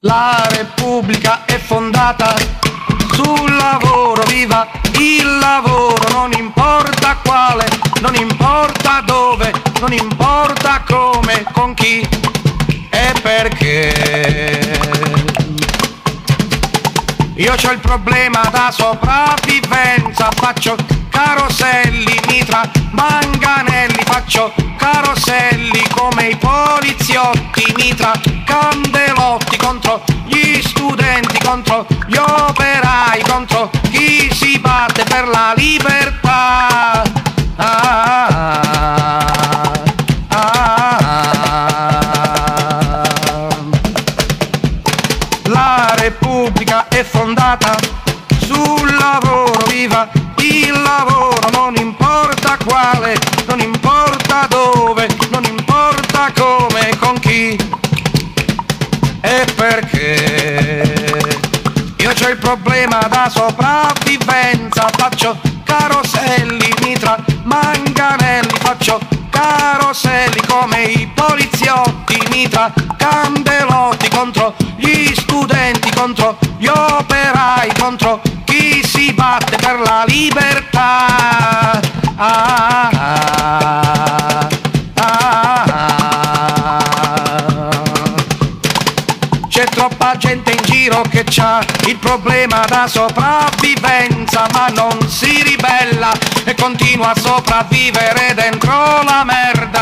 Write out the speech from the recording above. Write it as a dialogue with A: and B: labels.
A: La Repubblica è fondata sul lavoro, viva il lavoro, non importa quale, non importa dove, non importa come, con chi e perché. Io ho il problema da sopravvivenza, faccio caroselli, mitra, manganelli, faccio caroselli come i poliziotti, mitra, candelotti contro chi si batte per la libertà. Ah, ah, ah, la Repubblica è fondata sul lavoro, viva il lavoro, non importa quale, non importa dove, non importa come, con chi e perché. C'ho il problema da sopravvivenza, faccio caroselli, mitra, manganelli, faccio caroselli come i poliziotti, mitra, candelotti contro gli studenti, contro gli operai, contro chi si batte per la libertà. Troppa gente in giro che c'ha il problema da sopravvivenza ma non si ribella e continua a sopravvivere dentro la merda.